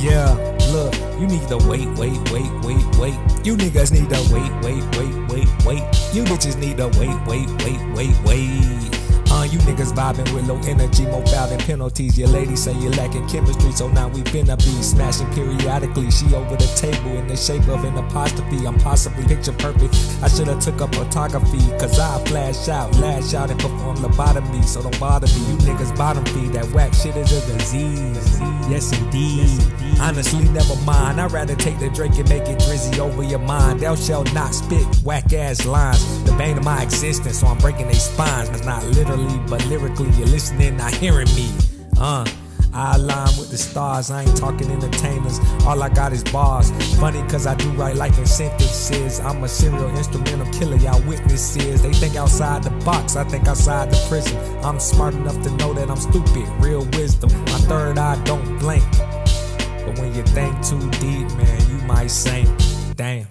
Yeah, look, you need to wait, wait, wait, wait, wait. You niggas need to wait, wait, wait, wait, wait. You bitches need to wait, wait, wait, wait, wait. Uh, you niggas vibing with low energy, more foul than penalties. Your lady say you're lacking chemistry, so now we finna be smashing periodically. She over the table in the shape of an apostrophe. I'm possibly picture perfect. I shoulda took up photography, cause I flash out, lash out, and perform lobotomy. So don't bother me, you niggas bottom feed. That whack shit is a disease. Yes, indeed. Honestly, never mind. I'd rather take the drink and make it drizzy over your mind. Thou shall not spit whack ass lines. The bane of my existence, so I'm breaking their spines. It's not literally but lyrically you're listening, not hearing me. Uh. I align with the stars, I ain't talking entertainers. All I got is bars. Funny cause I do write like sentences. I'm a serial instrumental killer, y'all witnesses. They think outside the box, I think outside the prison. I'm smart enough to know that I'm stupid, real wisdom. My third eye don't blink. But when you think too deep, man, you might sink. Damn.